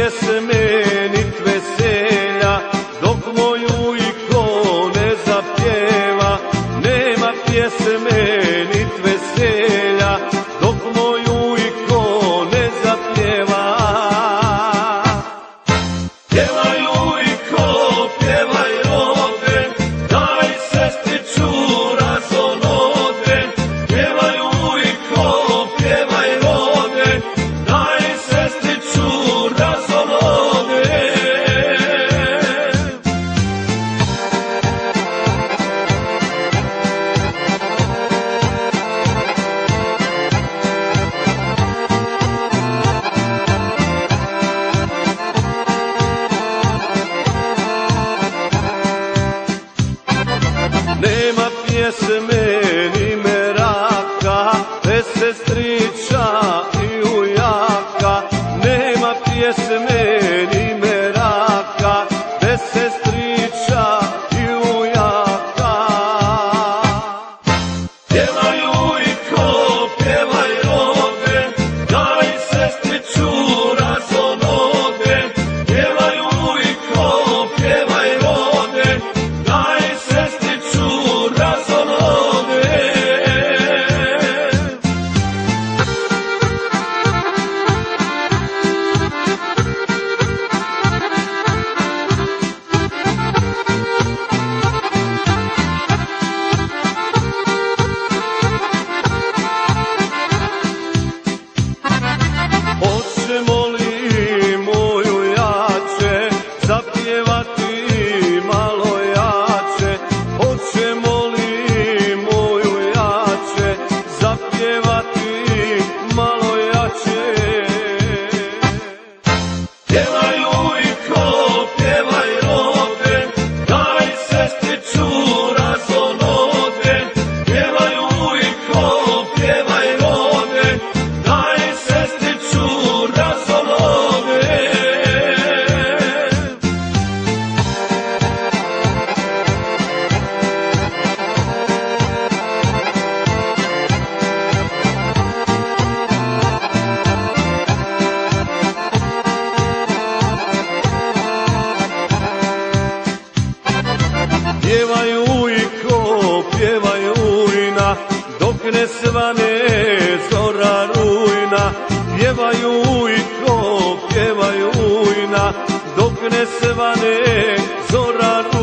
yes, me. Pjevaju i ko, pjevaju ujna, dok ne svane zora rujna. Pjevaju i ko, pjevaju ujna, dok ne svane zora rujna.